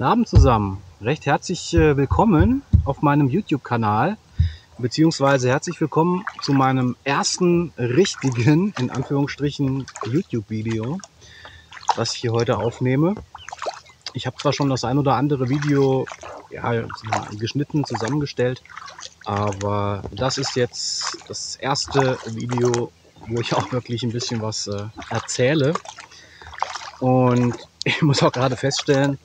Guten Abend zusammen. Recht herzlich äh, willkommen auf meinem YouTube-Kanal, beziehungsweise herzlich willkommen zu meinem ersten richtigen, in Anführungsstrichen, YouTube-Video, was ich hier heute aufnehme. Ich habe zwar schon das ein oder andere Video ja, geschnitten, zusammengestellt, aber das ist jetzt das erste Video, wo ich auch wirklich ein bisschen was äh, erzähle. Und ich muss auch gerade feststellen,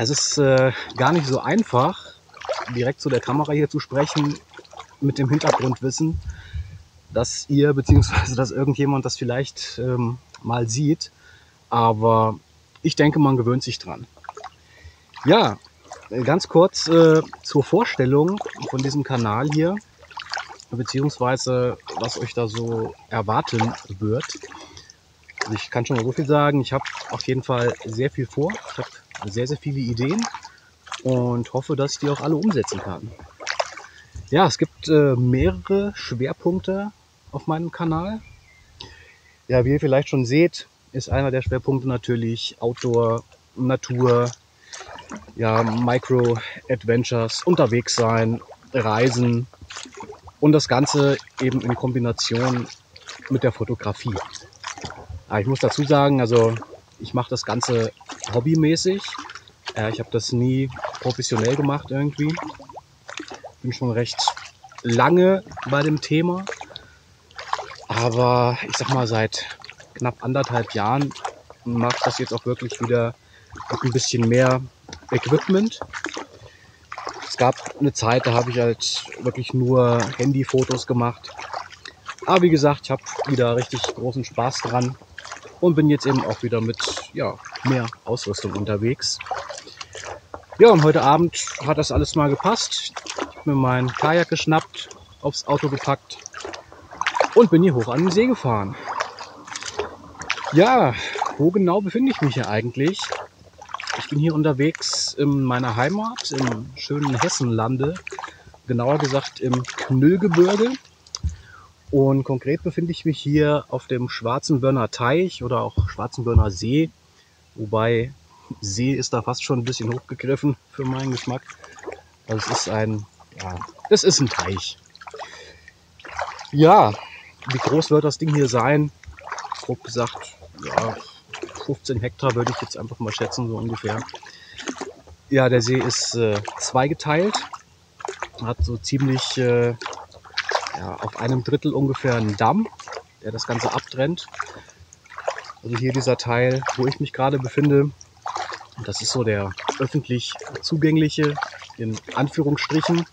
es ist äh, gar nicht so einfach, direkt zu der Kamera hier zu sprechen, mit dem Hintergrundwissen, dass ihr beziehungsweise dass irgendjemand das vielleicht ähm, mal sieht. Aber ich denke, man gewöhnt sich dran. Ja, ganz kurz äh, zur Vorstellung von diesem Kanal hier, beziehungsweise was euch da so erwarten wird. Also ich kann schon mal so viel sagen, ich habe auf jeden Fall sehr viel vor. Ich habe sehr, sehr viele Ideen und hoffe, dass ich die auch alle umsetzen kann. Ja, es gibt äh, mehrere Schwerpunkte auf meinem Kanal. Ja, wie ihr vielleicht schon seht, ist einer der Schwerpunkte natürlich Outdoor, Natur, ja, Micro-Adventures, unterwegs sein, Reisen und das Ganze eben in Kombination mit der Fotografie. Aber ich muss dazu sagen, also ich mache das Ganze hobbymäßig. Äh, ich habe das nie professionell gemacht irgendwie. Bin schon recht lange bei dem Thema. Aber ich sag mal, seit knapp anderthalb Jahren mache ich das jetzt auch wirklich wieder mit ein bisschen mehr Equipment. Es gab eine Zeit, da habe ich halt wirklich nur Handyfotos gemacht. Aber wie gesagt, ich habe wieder richtig großen Spaß dran und bin jetzt eben auch wieder mit ja, mehr Ausrüstung unterwegs. Ja, und heute Abend hat das alles mal gepasst. Ich habe mir meinen Kajak geschnappt, aufs Auto gepackt und bin hier hoch an den See gefahren. Ja, wo genau befinde ich mich hier eigentlich? Ich bin hier unterwegs in meiner Heimat, im schönen Hessenlande, genauer gesagt im Knüllgebirge. Und konkret befinde ich mich hier auf dem Schwarzenbörner Teich oder auch Schwarzenbörner See. Wobei See ist da fast schon ein bisschen hochgegriffen für meinen Geschmack. Also es ist ein, ja, es ist ein Teich. Ja, wie groß wird das Ding hier sein? Grob gesagt, ja, 15 Hektar würde ich jetzt einfach mal schätzen, so ungefähr. Ja, der See ist äh, zweigeteilt. Hat so ziemlich äh, ja, auf einem Drittel ungefähr einen Damm, der das Ganze abtrennt. Also hier dieser Teil, wo ich mich gerade befinde, das ist so der öffentlich zugängliche, in Anführungsstrichen.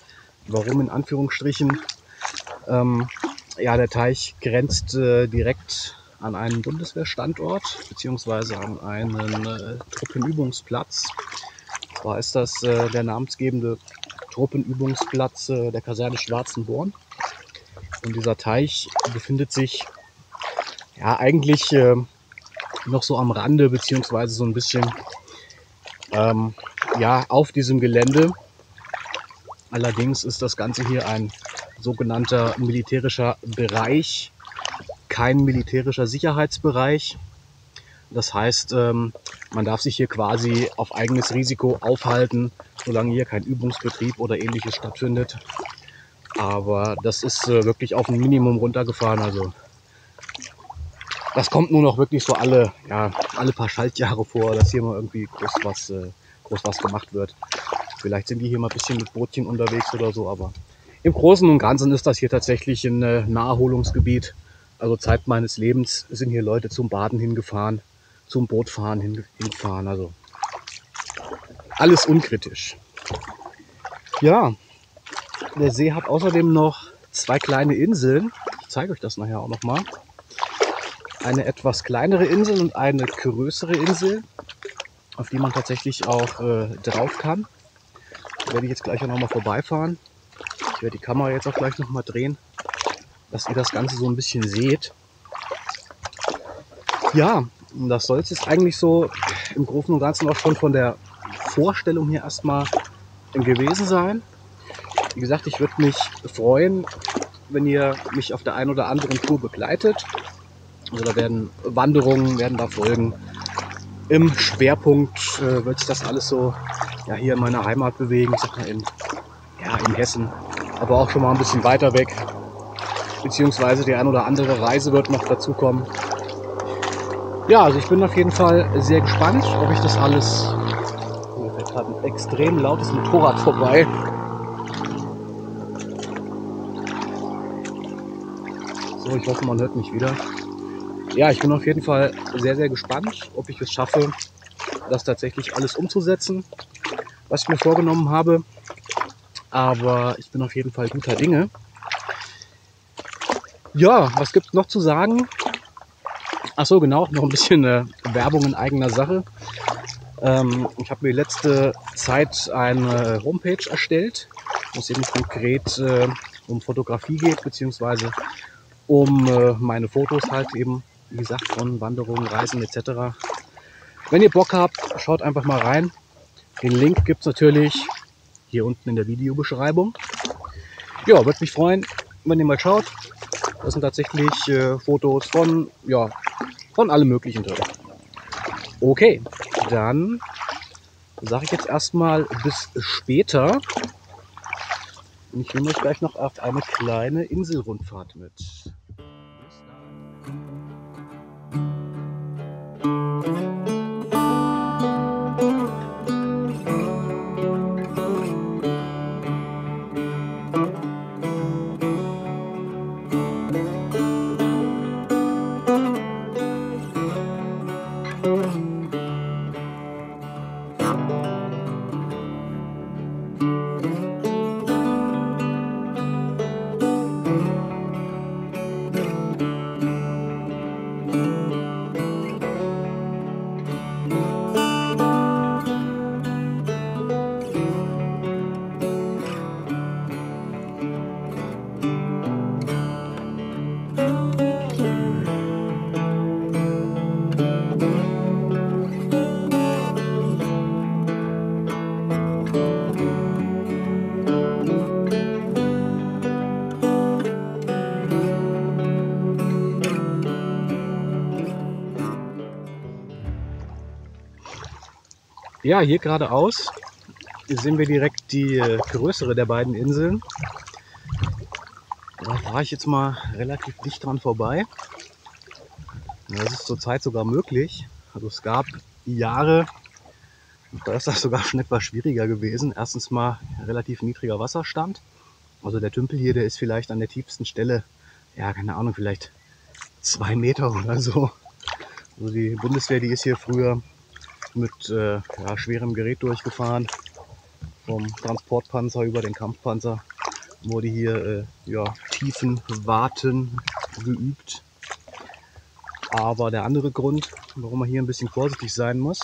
Warum in Anführungsstrichen? Ähm, ja, der Teich grenzt äh, direkt an einen Bundeswehrstandort beziehungsweise an einen äh, Truppenübungsplatz. Zwar ist das äh, der namensgebende Truppenübungsplatz äh, der Kaserne Schwarzenborn. Und dieser Teich befindet sich ja eigentlich äh, noch so am Rande, beziehungsweise so ein bisschen ähm, ja, auf diesem Gelände. Allerdings ist das Ganze hier ein sogenannter militärischer Bereich, kein militärischer Sicherheitsbereich. Das heißt, ähm, man darf sich hier quasi auf eigenes Risiko aufhalten, solange hier kein Übungsbetrieb oder ähnliches stattfindet. Aber das ist äh, wirklich auf ein Minimum runtergefahren. Also das kommt nur noch wirklich so alle, ja, alle paar Schaltjahre vor, dass hier mal irgendwie groß was, äh, groß was gemacht wird. Vielleicht sind die hier mal ein bisschen mit Bootchen unterwegs oder so, aber im Großen und Ganzen ist das hier tatsächlich ein äh, Naherholungsgebiet. Also Zeit meines Lebens sind hier Leute zum Baden hingefahren, zum Bootfahren hingefahren. Also alles unkritisch. Ja, der See hat außerdem noch zwei kleine Inseln. Ich zeige euch das nachher auch noch mal. Eine etwas kleinere Insel und eine größere Insel, auf die man tatsächlich auch äh, drauf kann. Da werde ich jetzt gleich auch noch mal vorbeifahren. Ich werde die Kamera jetzt auch gleich noch mal drehen, dass ihr das Ganze so ein bisschen seht. Ja, das soll es jetzt eigentlich so im Großen und Ganzen auch schon von der Vorstellung hier erstmal gewesen sein. Wie gesagt, ich würde mich freuen, wenn ihr mich auf der einen oder anderen Tour begleitet. Also da werden Wanderungen, werden da folgen. Im Schwerpunkt äh, wird sich das alles so ja, hier in meiner Heimat bewegen. Ich sag mal in, ja, in Hessen, aber auch schon mal ein bisschen weiter weg. Beziehungsweise die ein oder andere Reise wird noch dazu kommen. Ja, also ich bin auf jeden Fall sehr gespannt, ob ich das alles. Mir fährt gerade ein extrem lautes Motorrad vorbei. So, ich hoffe, man hört mich wieder. Ja, ich bin auf jeden Fall sehr, sehr gespannt, ob ich es schaffe, das tatsächlich alles umzusetzen, was ich mir vorgenommen habe. Aber ich bin auf jeden Fall guter Dinge. Ja, was gibt es noch zu sagen? Ach so, genau, noch ein bisschen äh, Werbung in eigener Sache. Ähm, ich habe mir letzte Zeit eine Homepage erstellt, wo es eben konkret äh, um Fotografie geht, beziehungsweise um äh, meine Fotos halt eben, wie gesagt, von Wanderungen, Reisen etc. Wenn ihr Bock habt, schaut einfach mal rein. Den Link gibt es natürlich hier unten in der Videobeschreibung. Ja, würde mich freuen, wenn ihr mal schaut. Das sind tatsächlich äh, Fotos von, ja, von allem Möglichen drin. Okay, dann sage ich jetzt erstmal bis später. Und ich nehme euch gleich noch auf eine kleine Inselrundfahrt mit. Ja, hier geradeaus sehen wir direkt die äh, größere der beiden Inseln. Da fahre ich jetzt mal relativ dicht dran vorbei. Das ist zurzeit sogar möglich. Also es gab Jahre, da ist das sogar schon etwas schwieriger gewesen. Erstens mal relativ niedriger Wasserstand. Also der Tümpel hier, der ist vielleicht an der tiefsten Stelle, ja, keine Ahnung, vielleicht zwei Meter oder so. Also die Bundeswehr, die ist hier früher mit äh, ja, schwerem Gerät durchgefahren. Vom Transportpanzer über den Kampfpanzer wurde hier äh, ja, tiefen Warten geübt. Aber der andere Grund, warum man hier ein bisschen vorsichtig sein muss,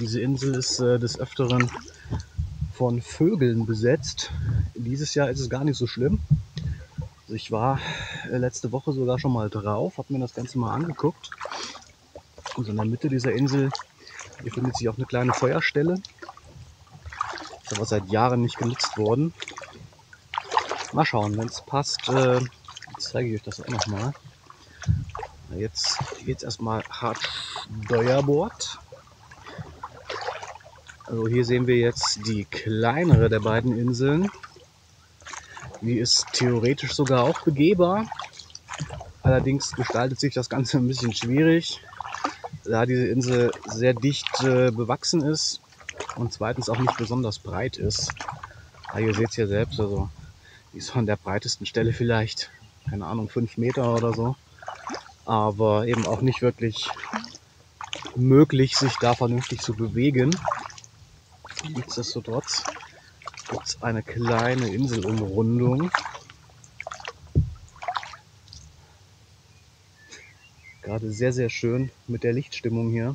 diese Insel ist äh, des Öfteren von Vögeln besetzt. Dieses Jahr ist es gar nicht so schlimm. Also ich war äh, letzte Woche sogar schon mal drauf, habe mir das Ganze mal angeguckt. Und in der Mitte dieser Insel hier findet sich auch eine kleine Feuerstelle. Ist aber seit Jahren nicht genutzt worden. Mal schauen, wenn es passt, äh, zeige ich euch das auch nochmal. Jetzt geht es erstmal hart Steuerbord. Also hier sehen wir jetzt die kleinere der beiden Inseln. Die ist theoretisch sogar auch begehbar. Allerdings gestaltet sich das Ganze ein bisschen schwierig da diese Insel sehr dicht äh, bewachsen ist und zweitens auch nicht besonders breit ist. Ja, ihr seht es ja selbst, also die ist von der breitesten Stelle vielleicht, keine Ahnung, fünf Meter oder so. Aber eben auch nicht wirklich möglich, sich da vernünftig zu bewegen. Nichtsdestotrotz gibt es eine kleine Inselumrundung. Gerade sehr, sehr schön mit der Lichtstimmung hier.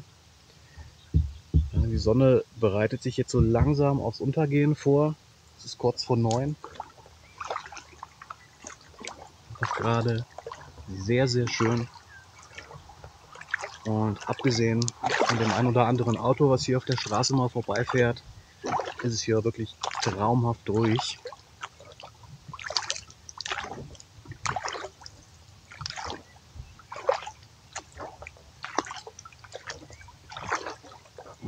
Die Sonne bereitet sich jetzt so langsam aufs Untergehen vor. Es ist kurz vor neun. Das ist gerade sehr, sehr schön. Und abgesehen von dem ein oder anderen Auto, was hier auf der Straße mal vorbeifährt, ist es hier wirklich traumhaft ruhig.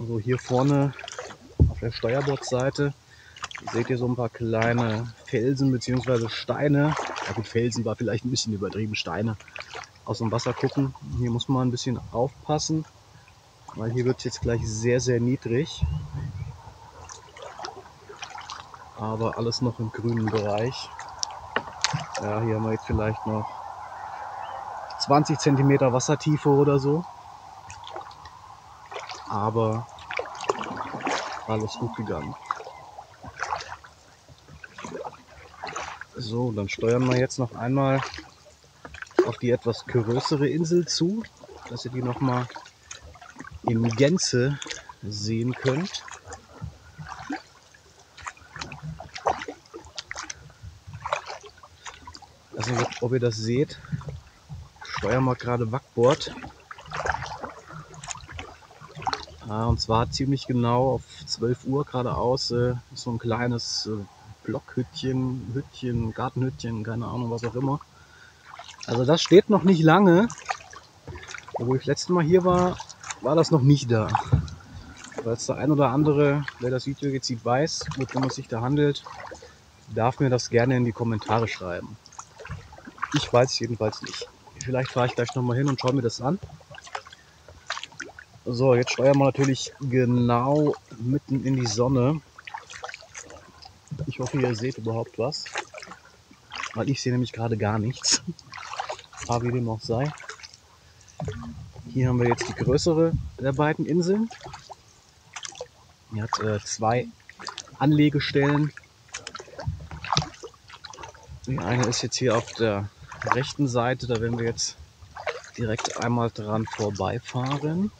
Also hier vorne auf der Steuerbordseite seht ihr so ein paar kleine Felsen bzw. Steine. Ja gut, Felsen war vielleicht ein bisschen übertrieben, Steine aus dem Wasser gucken. Hier muss man ein bisschen aufpassen, weil hier wird es jetzt gleich sehr, sehr niedrig. Aber alles noch im grünen Bereich. Ja, hier haben wir jetzt vielleicht noch 20 cm Wassertiefe oder so. Aber alles gut gegangen. So, dann steuern wir jetzt noch einmal auf die etwas größere Insel zu, dass ihr die noch mal in Gänze sehen könnt. Also ob ihr das seht, steuern wir gerade Backbord. Ja, und zwar ziemlich genau auf 12 Uhr geradeaus äh, so ein kleines äh, Blockhüttchen, Hüttchen, Gartenhüttchen, keine Ahnung, was auch immer. Also das steht noch nicht lange. Wo ich das letzte Mal hier war, war das noch nicht da. Falls der ein oder andere, wer das Video jetzt sieht, weiß, worum es sich da handelt, darf mir das gerne in die Kommentare schreiben. Ich weiß jedenfalls nicht. Vielleicht fahre ich gleich nochmal hin und schaue mir das an. So, jetzt steuern wir natürlich genau mitten in die Sonne. Ich hoffe, ihr seht überhaupt was. Weil ich sehe nämlich gerade gar nichts. Aber wie dem auch sei. Hier haben wir jetzt die größere der beiden Inseln. Die hat äh, zwei Anlegestellen. Die eine ist jetzt hier auf der rechten Seite. Da werden wir jetzt direkt einmal dran vorbeifahren.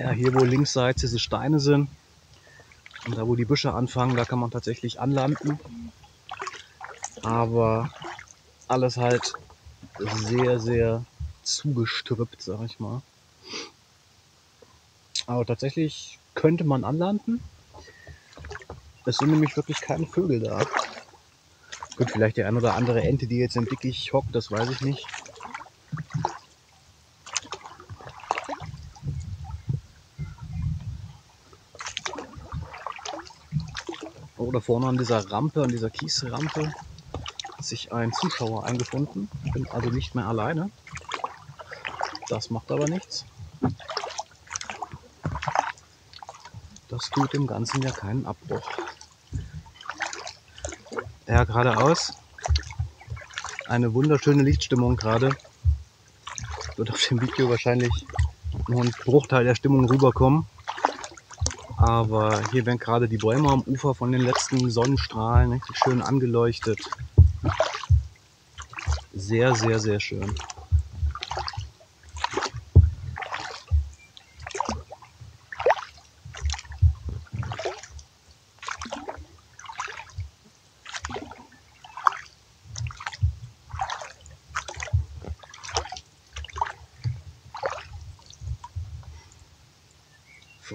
Ja, hier wo linksseits diese Steine sind und da wo die Büsche anfangen, da kann man tatsächlich anlanden. Aber alles halt sehr, sehr zugestrüppt, sag ich mal. Aber tatsächlich könnte man anlanden. Es sind nämlich wirklich keine Vögel da. Gut, vielleicht der ein oder andere Ente, die jetzt im Dickicht hockt, das weiß ich nicht. Oder vorne an dieser Rampe, an dieser Kiesrampe, sich ein Zuschauer eingefunden. Ich bin also nicht mehr alleine. Das macht aber nichts. Das tut dem Ganzen ja keinen Abbruch. Ja, geradeaus. Eine wunderschöne Lichtstimmung gerade. Wird auf dem Video wahrscheinlich nur ein Bruchteil der Stimmung rüberkommen. Aber hier werden gerade die Bäume am Ufer von den letzten Sonnenstrahlen richtig schön angeleuchtet. Sehr, sehr, sehr schön.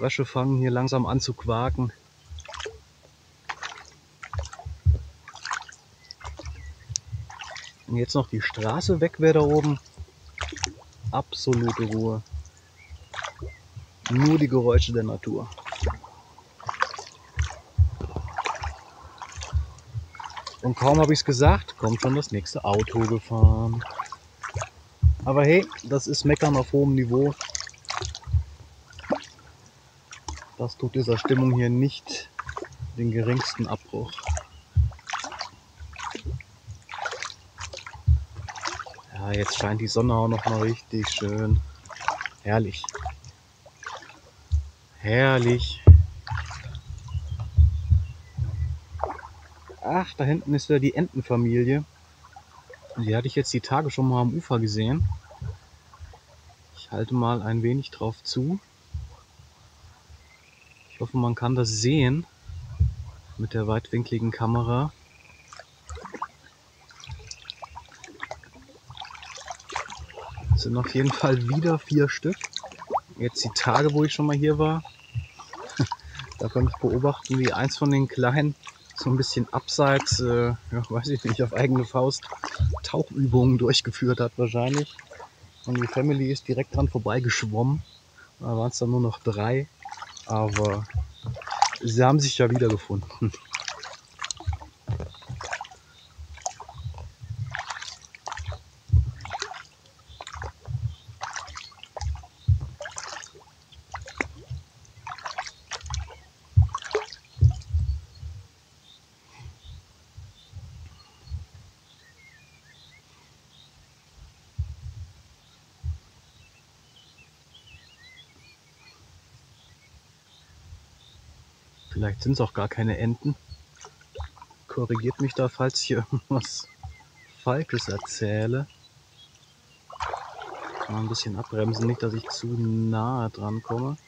Frösche fangen hier langsam an zu quaken. Und jetzt noch die Straße weg wäre da oben. Absolute Ruhe. Nur die Geräusche der Natur. Und kaum habe ich es gesagt, kommt schon das nächste Auto gefahren. Aber hey, das ist Meckern auf hohem Niveau. Das tut dieser Stimmung hier nicht den geringsten Abbruch. Ja, jetzt scheint die Sonne auch noch mal richtig schön. Herrlich. Herrlich. Ach, da hinten ist ja die Entenfamilie. Die hatte ich jetzt die Tage schon mal am Ufer gesehen. Ich halte mal ein wenig drauf zu und man kann das sehen mit der weitwinkligen Kamera. Es sind auf jeden Fall wieder vier Stück. Jetzt die Tage, wo ich schon mal hier war, da konnte ich beobachten, wie eins von den Kleinen so ein bisschen abseits, äh, ja, weiß ich nicht, auf eigene Faust Tauchübungen durchgeführt hat wahrscheinlich. Und die Family ist direkt dran vorbei geschwommen. Da waren es dann nur noch drei. Aber sie haben sich ja wiedergefunden. Vielleicht sind es auch gar keine Enten. Korrigiert mich da, falls ich irgendwas Falsches erzähle. Mal ein bisschen abbremsen, nicht, dass ich zu nahe dran komme.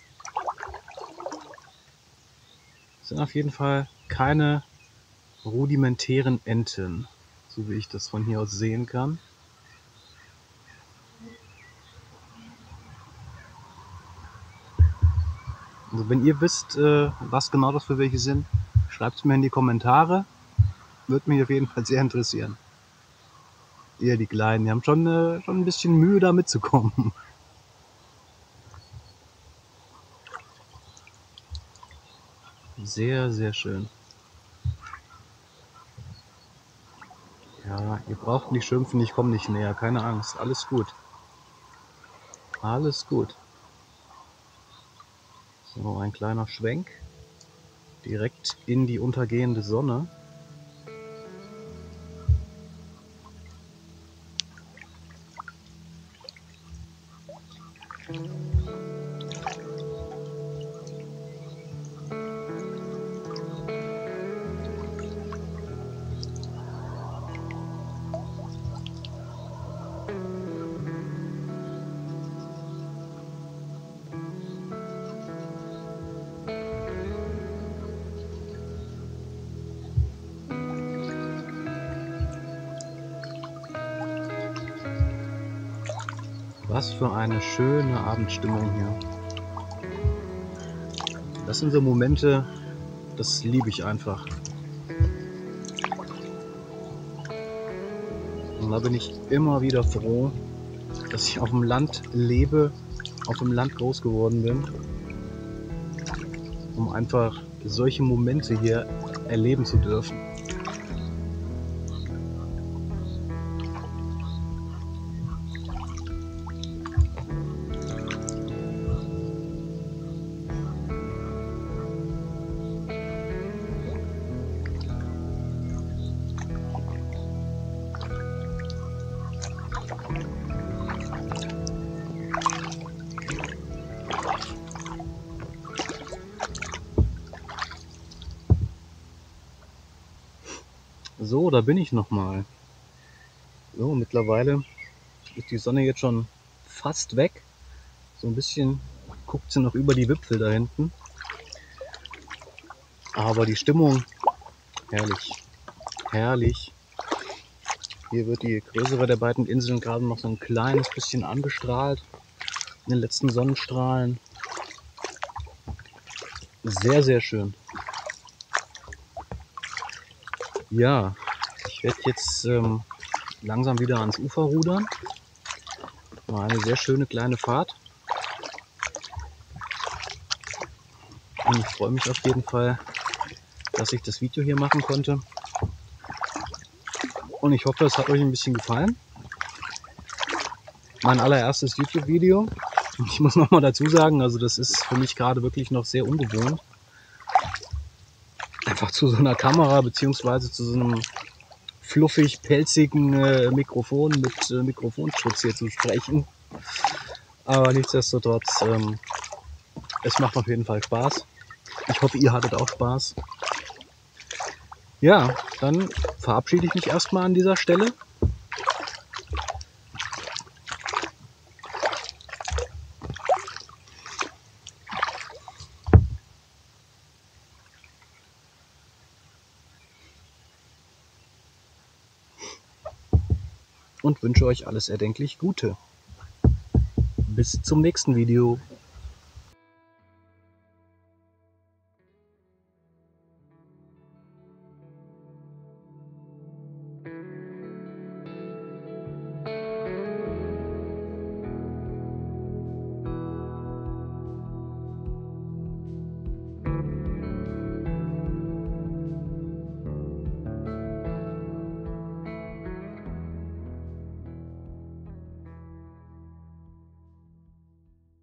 Sind auf jeden Fall keine rudimentären Enten, so wie ich das von hier aus sehen kann. Also wenn ihr wisst, äh, was genau das für welche sind, schreibt es mir in die Kommentare. Würde mich auf jeden Fall sehr interessieren. Ihr, die Kleinen, die haben schon, äh, schon ein bisschen Mühe, da mitzukommen. Sehr, sehr schön. Ja, ihr braucht nicht schimpfen, ich komme nicht näher, keine Angst, alles gut. Alles gut. So, ein kleiner Schwenk direkt in die untergehende Sonne. Was für eine schöne Abendstimmung hier. Das sind so Momente, das liebe ich einfach. Und da bin ich immer wieder froh, dass ich auf dem Land lebe, auf dem Land groß geworden bin, um einfach solche Momente hier erleben zu dürfen. Da bin ich nochmal. So, mittlerweile ist die Sonne jetzt schon fast weg. So ein bisschen guckt sie noch über die Wipfel da hinten. Aber die Stimmung, herrlich, herrlich. Hier wird die größere der beiden Inseln gerade noch so ein kleines bisschen angestrahlt in den letzten Sonnenstrahlen. Sehr, sehr schön. Ja, ich werde jetzt ähm, langsam wieder ans Ufer rudern. War eine sehr schöne kleine Fahrt. Und ich freue mich auf jeden Fall, dass ich das Video hier machen konnte. Und ich hoffe, es hat euch ein bisschen gefallen. Mein allererstes YouTube-Video. Ich muss noch mal dazu sagen, also das ist für mich gerade wirklich noch sehr ungewohnt einfach zu so einer Kamera beziehungsweise zu so einem fluffig pelzigen äh, Mikrofon mit äh, Mikrofonschutz hier zu sprechen. Aber nichtsdestotrotz, ähm, es macht auf jeden Fall Spaß. Ich hoffe, ihr hattet auch Spaß. Ja, dann verabschiede ich mich erstmal an dieser Stelle. und wünsche euch alles erdenklich Gute. Bis zum nächsten Video.